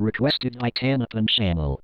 Requested by Tanapan channel.